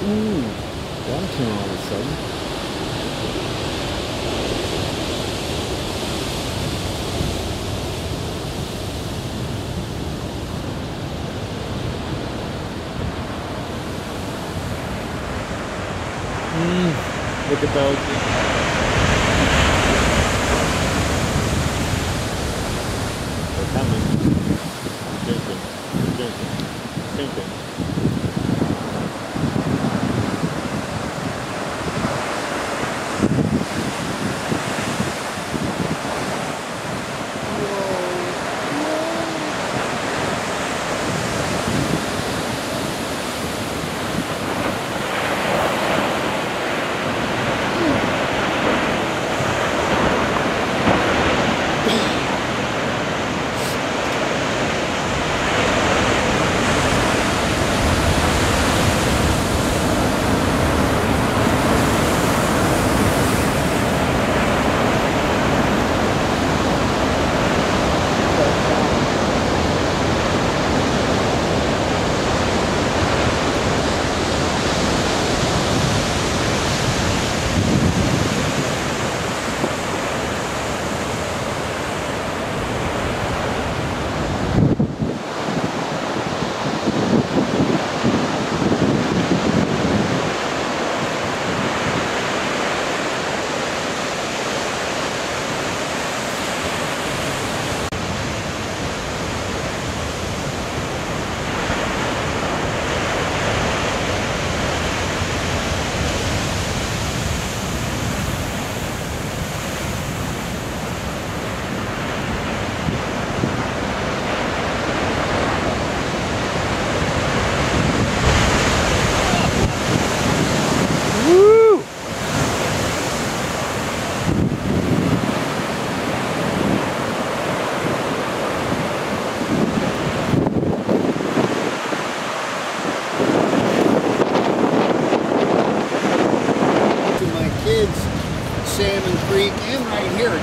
Ooh, that'll turn all of a sudden. Mm, look at those. They're coming. Drinking. Drinking. Drinking.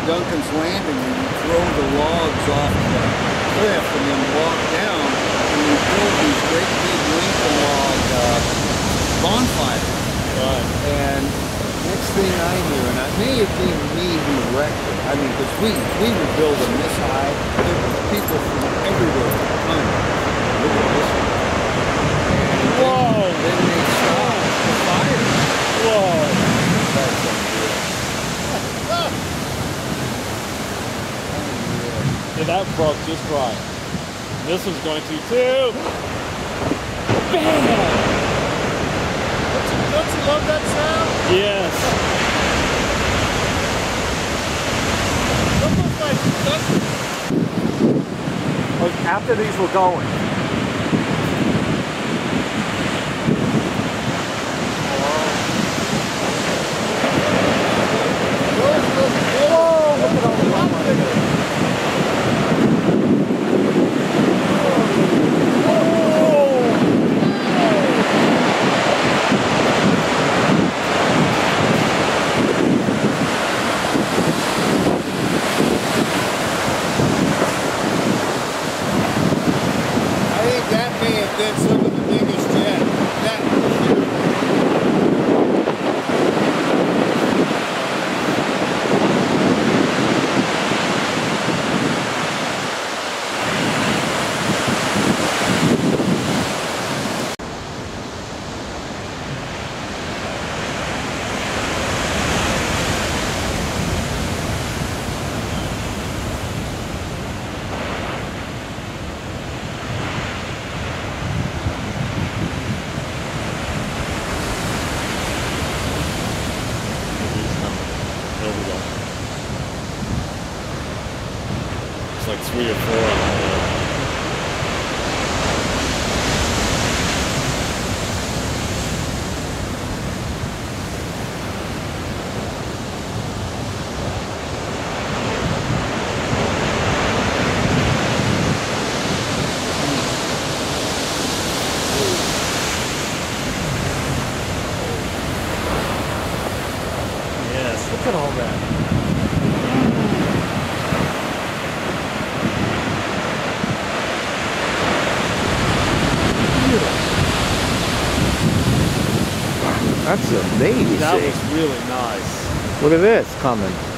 Duncan's Landing and you throw the logs off the cliff and then walk down and you build these great big Lincoln log uh, bonfires. Right. And next thing I knew, and it may have been me who wrecked it, I mean, because we, we would build them this high, there were people from everywhere come. Look at this one. And Whoa! then they stopped the fire. Whoa! That's unreal. Broke just right. This one's going to too. Bam! Don't you, don't you love that sound? Yes. Almost Like, after these were going. Whoa, look at all the lumber. I think that may have been some of the biggest jet. That for sure. He's coming. There we go. It's like three or four on there. Yes. Yes, look at all that. That's amazing. That was really nice. Look at this coming.